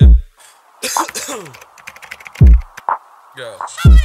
Go. Whoa,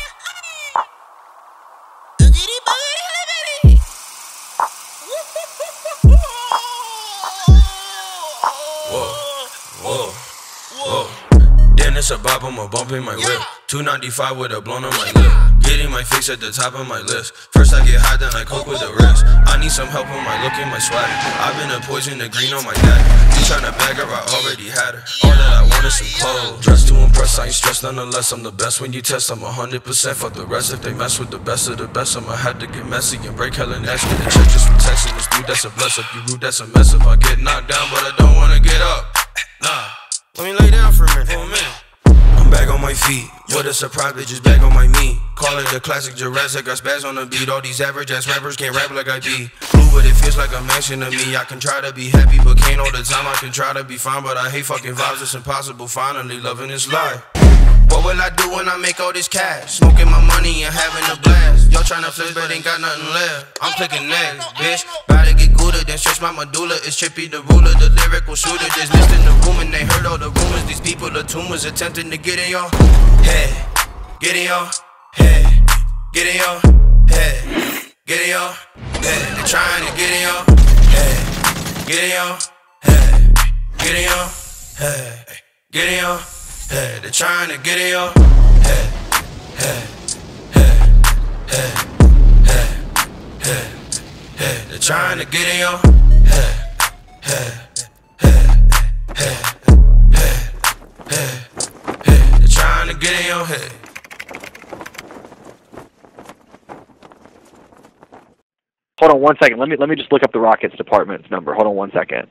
it's a bop, I'ma bump in my whip. 295 with a blown on my lip. Getting my face at the top of my list. First I get high, then I coke with the rest. I need some help on my look and my swag. I've been a poison, the green on my neck. You tryna bag her, I already had her. All that I want is some clothes. Dressed to impress, I ain't stressed nonetheless. I'm the best when you test, I'm 100%. Fuck the rest, if they mess with the best of the best, I'ma have to get messy and break hella necks. Get the check just from texting this dude, that's a bless. If you rude, that's a mess. If I get knocked down, but I don't wanna get up. Nah, let me lay down feet. What a surprise, bitches back on my meat. Call it the classic Jurassic. Got spaz on the beat. All these average ass rappers can't rap like I be. Ooh, but it feels like a mansion to me. I can try to be happy, but can't all the time. I can try to be fine, but I hate fucking vibes. It's impossible. Finally loving this life. What will I do when I make all this cash? Smoking my money and having a blast. Y'all tryna flex, but ain't got nothing left. I'm clicking next, bitch. About to get gooder, then stretch my medulla. It's trippy, the ruler, the lyrical shooter. Just mist in the room, and they heard all the. These people are tumors attempting to get in your head. Get in your head. Get in your head. Get in your head. They're trying to get in your head. Get in your head. Get in your head. Get in your head. They're trying to get in your head. Head. Head. Head. Head. Head. Head. They're trying to get in your. Head. Head. To get in your head. Hold on one second. Let me let me just look up the Rockets department's number. Hold on one second.